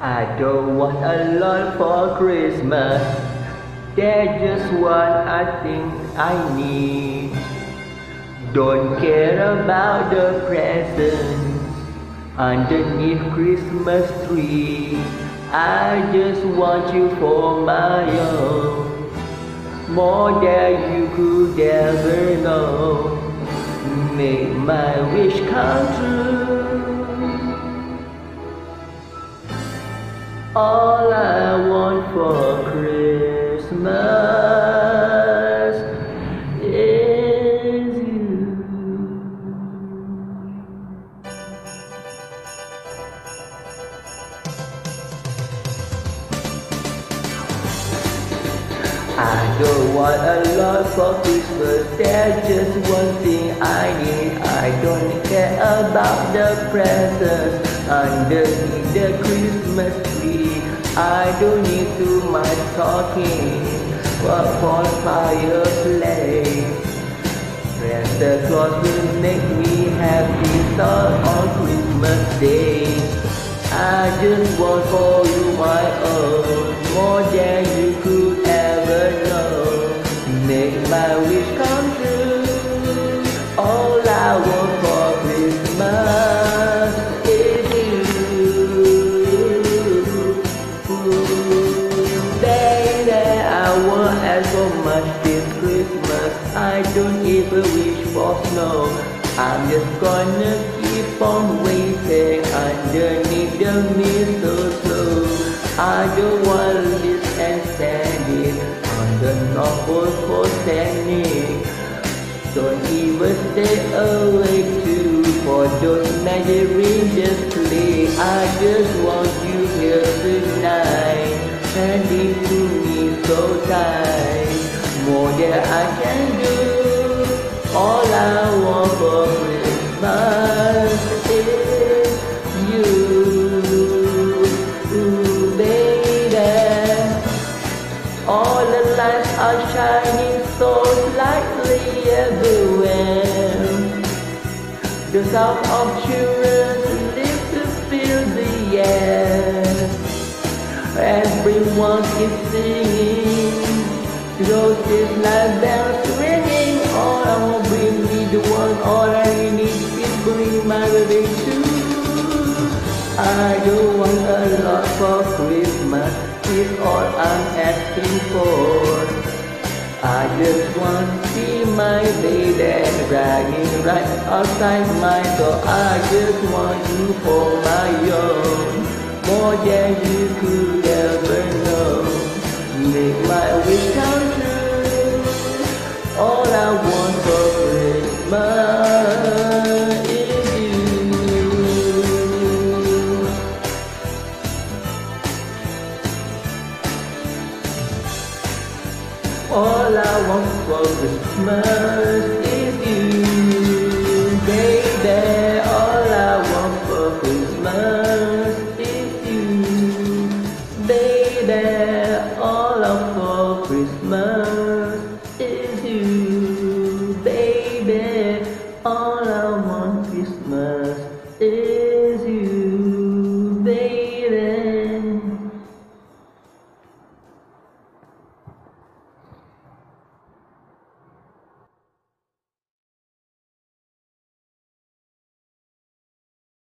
I don't want a lot for Christmas. There's just one I think I need. Don't care about the presents underneath Christmas tree. I just want you for my own, more than you could ever know. Make my wish come true. All I want for Christmas I don't want a lot for Christmas, there's just one thing I need. I don't care about the presents underneath the Christmas tree. I don't need too much talking, but for fireplace. Santa Claus will make me happy start on Christmas Day. I just want for you my own, more than I don't even wish for snow. I'm just gonna keep on waiting underneath the mistletoe. I don't want to live and stand it on the Pole for standing. Don't even stay awake too for those magic rangers play. I just want you here tonight, standing to me so tight, more than I can do. All I want for Christmas is you, baby. All the lights are shining so brightly everywhere. The sound of children live to fill the air. Everyone is singing, roses like bells ringing. All I want bring me the one, all I need is bring my baby too. I don't want a lot for Christmas, it's all I'm asking for. I just want to see my baby dragging right outside my door. I just want you for my own, more than you could ever know. Make my wish come All I want for Christmas is you, baby. All I want for Christmas is you, baby. All I want for Christmas is you.